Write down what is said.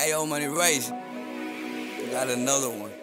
Ayo Money Race. We got another one.